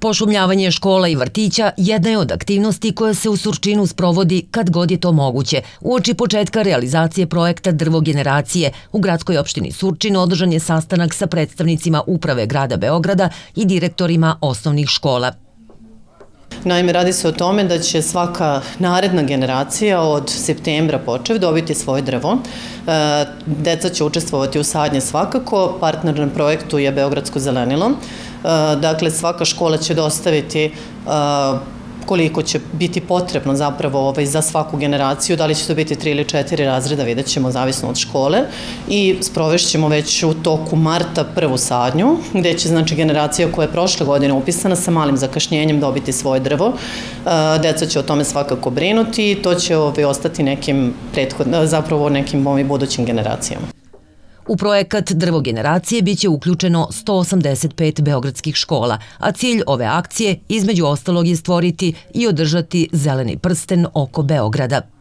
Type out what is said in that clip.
Pošumljavanje škola i vrtića jedna je od aktivnosti koja se u Surčinu sprovodi kad god je to moguće. U oči početka realizacije projekta Drvo generacije u gradskoj opštini Surčin održan je sastanak sa predstavnicima Uprave grada Beograda i direktorima osnovnih škola. Naime, radi se o tome da će svaka naredna generacija od septembra počev dobiti svoje drvo. E, deca će učestvovati u sadnje svakako, partner na projektu je Beogradsko zelenilo. E, dakle, svaka škola će dostaviti e, koliko će biti potrebno zapravo ovaj, za svaku generaciju, da li će to biti tri ili četiri razreda, vidjet ćemo zavisno od škole i sprovešćemo već u toku marta prvu sadnju, gde će znači generacija koja je prošle godine upisana sa malim zakašnjenjem dobiti svoje drvo. E, deca će o tome svakako brinuti i to će ovaj, ostati nekim prethod, zapravo nekim ovim budućim generacijama. U projekat Drvo generacije biće uključeno 185 beogradskih škola, a cilj ove akcije između ostalog je stvoriti i održati zeleni prsten oko Beograda.